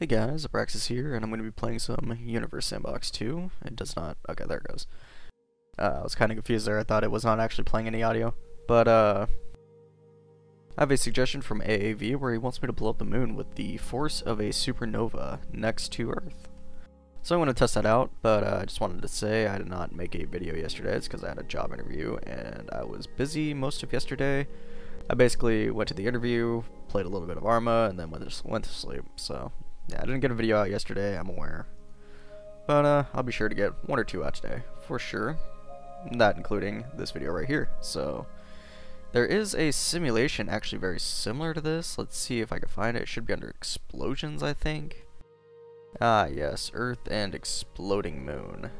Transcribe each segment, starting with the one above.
Hey guys, Abraxas here, and I'm going to be playing some Universe Sandbox 2. It does not... Okay, there it goes. Uh, I was kind of confused there. I thought it was not actually playing any audio. But, uh... I have a suggestion from AAV where he wants me to blow up the moon with the force of a supernova next to Earth. So I want to test that out, but uh, I just wanted to say I did not make a video yesterday. It's because I had a job interview, and I was busy most of yesterday. I basically went to the interview, played a little bit of Arma, and then went to, went to sleep, so yeah, I didn't get a video out yesterday, I'm aware. But uh, I'll be sure to get one or two out today, for sure. That including this video right here. So there is a simulation actually very similar to this. Let's see if I can find it. It should be under explosions, I think. Ah, yes, Earth and exploding moon.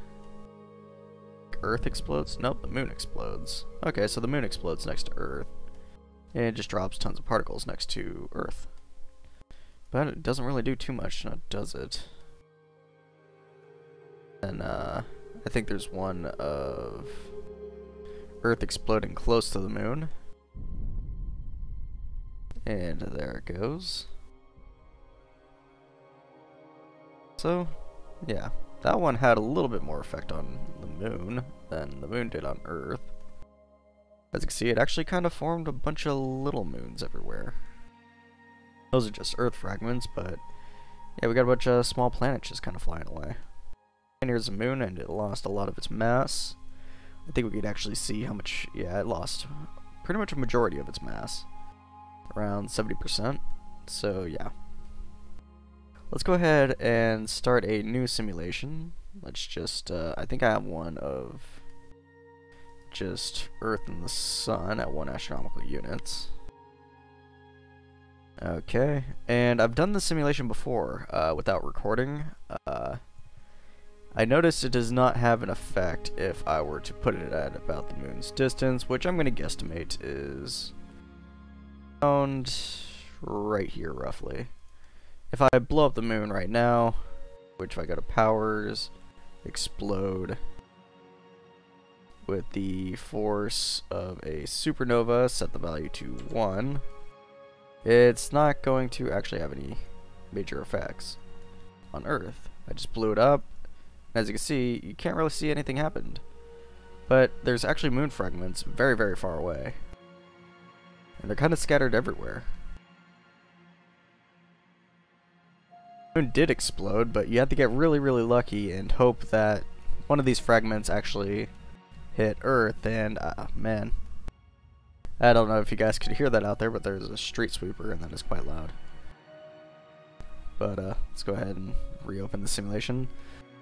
Earth explodes? Nope, the moon explodes. Okay, so the moon explodes next to Earth. And it just drops tons of particles next to Earth. But it doesn't really do too much, now does it? And uh, I think there's one of Earth exploding close to the moon. And there it goes. So, yeah, that one had a little bit more effect on the moon than the moon did on Earth. As you can see, it actually kind of formed a bunch of little moons everywhere. Those are just Earth fragments, but yeah, we got a bunch of small planets just kind of flying away. And here's the moon, and it lost a lot of its mass. I think we could actually see how much, yeah, it lost pretty much a majority of its mass. Around 70%. So, yeah. Let's go ahead and start a new simulation. Let's just, uh, I think I have one of just Earth and the Sun at one astronomical units. Okay, and I've done the simulation before uh, without recording. Uh, I noticed it does not have an effect if I were to put it at about the moon's distance, which I'm going to guesstimate is around right here, roughly. If I blow up the moon right now, which if I go to powers, explode with the force of a supernova, set the value to 1, it's not going to actually have any major effects on Earth. I just blew it up. As you can see, you can't really see anything happened. But there's actually moon fragments very, very far away. And they're kind of scattered everywhere. The moon did explode, but you had to get really, really lucky and hope that one of these fragments actually hit Earth, and, uh, man, I don't know if you guys could hear that out there, but there's a street sweeper and that is quite loud. But uh, let's go ahead and reopen the simulation.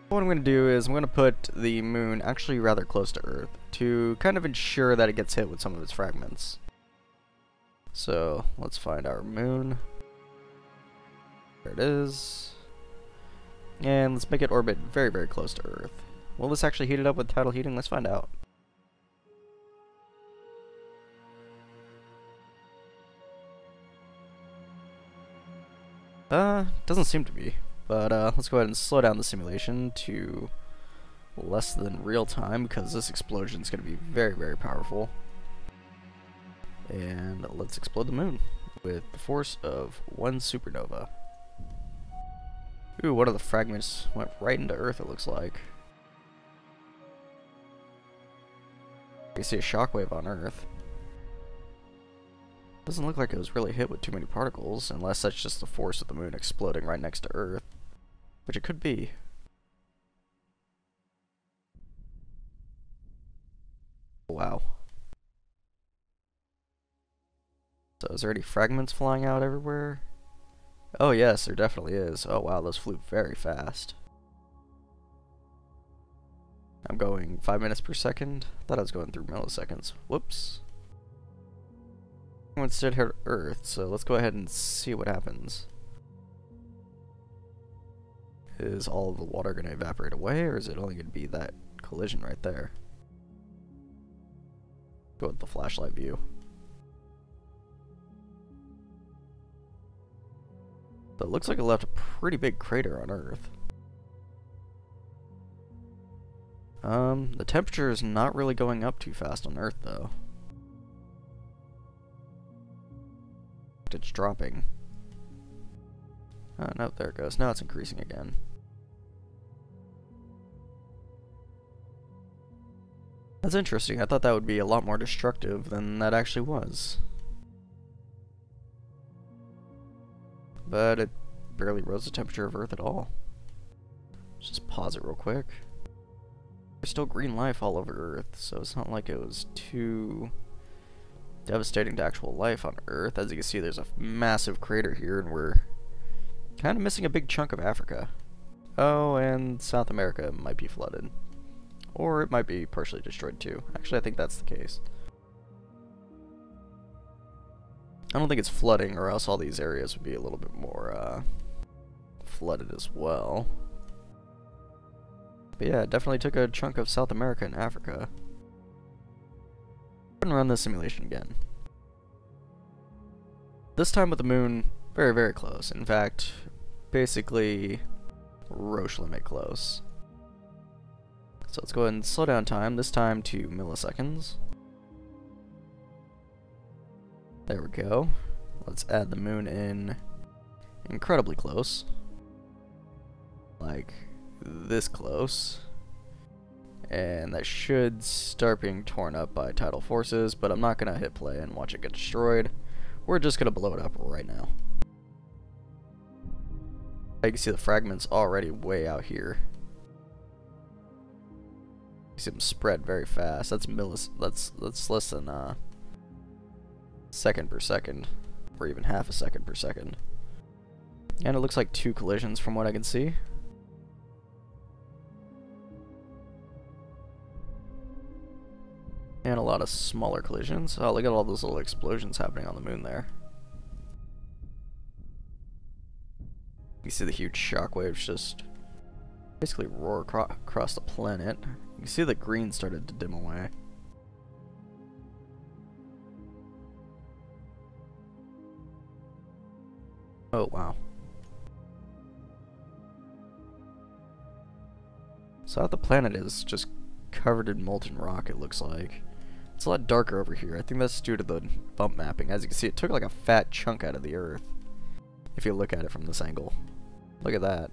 What I'm going to do is I'm going to put the moon actually rather close to Earth to kind of ensure that it gets hit with some of its fragments. So let's find our moon. There it is. And let's make it orbit very, very close to Earth. Will this actually heat it up with tidal heating? Let's find out. Uh, doesn't seem to be. But uh, let's go ahead and slow down the simulation to less than real time because this explosion is going to be very, very powerful. And let's explode the moon with the force of one supernova. Ooh, one of the fragments went right into Earth, it looks like. You see a shockwave on Earth. Doesn't look like it was really hit with too many particles, unless that's just the force of the moon exploding right next to Earth. Which it could be. Wow. So is there any fragments flying out everywhere? Oh yes, there definitely is. Oh wow, those flew very fast. I'm going 5 minutes per second. thought I was going through milliseconds. Whoops instead hit Earth, so let's go ahead and see what happens. Is all the water going to evaporate away, or is it only going to be that collision right there? Go with the flashlight view. But it looks like it left a pretty big crater on Earth. Um, the temperature is not really going up too fast on Earth, though. It's dropping. Uh, oh, no, there it goes. Now it's increasing again. That's interesting. I thought that would be a lot more destructive than that actually was. But it barely rose the temperature of Earth at all. Let's just pause it real quick. There's still green life all over Earth, so it's not like it was too devastating to actual life on Earth. As you can see, there's a massive crater here, and we're kind of missing a big chunk of Africa. Oh, and South America might be flooded. Or it might be partially destroyed too. Actually, I think that's the case. I don't think it's flooding, or else all these areas would be a little bit more uh, flooded as well. But yeah, it definitely took a chunk of South America and Africa. And run the simulation again. This time with the moon very, very close. In fact, basically Roche limit close. So let's go ahead and slow down time, this time to milliseconds. There we go. Let's add the moon in incredibly close. Like this close. And that should start being torn up by tidal forces, but I'm not going to hit play and watch it get destroyed. We're just going to blow it up right now. You can see the fragments already way out here. You see them spread very fast. That's millis. That's that's less than uh second per second, or even half a second per second. And it looks like two collisions from what I can see. A lot of smaller collisions. Oh, look at all those little explosions happening on the moon there. You see the huge shockwaves just basically roar across the planet. You see the green started to dim away. Oh, wow. So the planet is just covered in molten rock, it looks like. It's a lot darker over here. I think that's due to the bump mapping. As you can see, it took like a fat chunk out of the Earth. If you look at it from this angle. Look at that.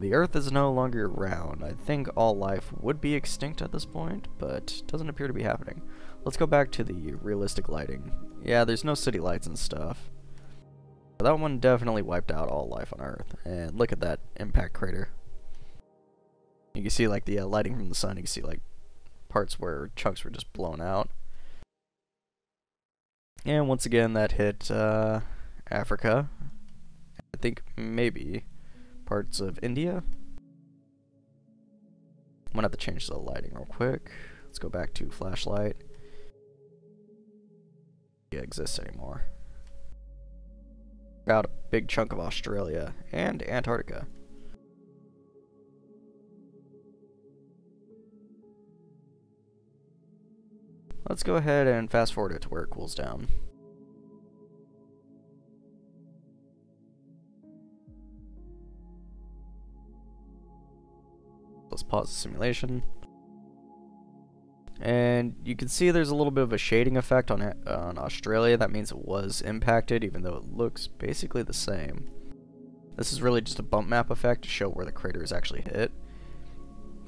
The Earth is no longer round. I think all life would be extinct at this point, but doesn't appear to be happening. Let's go back to the realistic lighting. Yeah, there's no city lights and stuff. But that one definitely wiped out all life on Earth. And look at that impact crater. You can see like the uh, lighting from the sun, you can see like parts where chunks were just blown out. And once again, that hit uh, Africa. I think maybe parts of India. I'm gonna have to change the lighting real quick. Let's go back to flashlight. It exists anymore. Got a big chunk of Australia and Antarctica. Let's go ahead and fast forward it to where it cools down. Let's pause the simulation. And you can see there's a little bit of a shading effect on it, on Australia. That means it was impacted, even though it looks basically the same. This is really just a bump map effect to show where the crater is actually hit.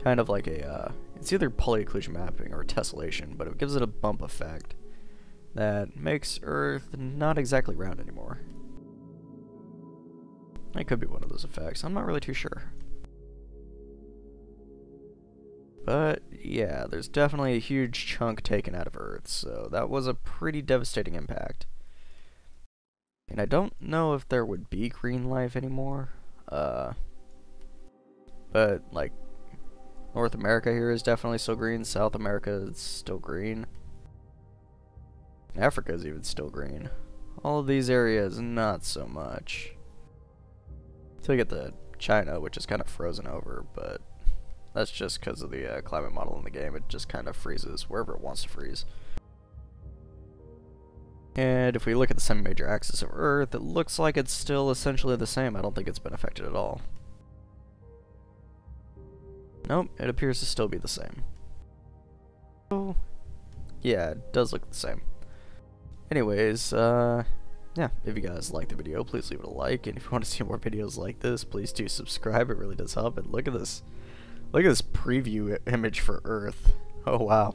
Kind of like a, uh, it's either parallax occlusion mapping or tessellation, but it gives it a bump effect that makes Earth not exactly round anymore. It could be one of those effects. I'm not really too sure. But yeah, there's definitely a huge chunk taken out of Earth, so that was a pretty devastating impact. And I don't know if there would be green life anymore. Uh, but like North America here is definitely still green. South America is still green. Africa is even still green. All of these areas, not so much. Until you get to China, which is kind of frozen over, but that's just because of the uh, climate model in the game. It just kind of freezes wherever it wants to freeze. And if we look at the semi-major axis of Earth, it looks like it's still essentially the same. I don't think it's been affected at all. Nope, it appears to still be the same. Oh, yeah, it does look the same. Anyways, uh, yeah, if you guys like the video, please leave it a like, and if you want to see more videos like this, please do subscribe, it really does help, and look at this, look at this preview image for Earth, oh wow.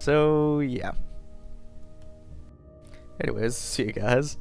So, yeah. Anyways, see you guys.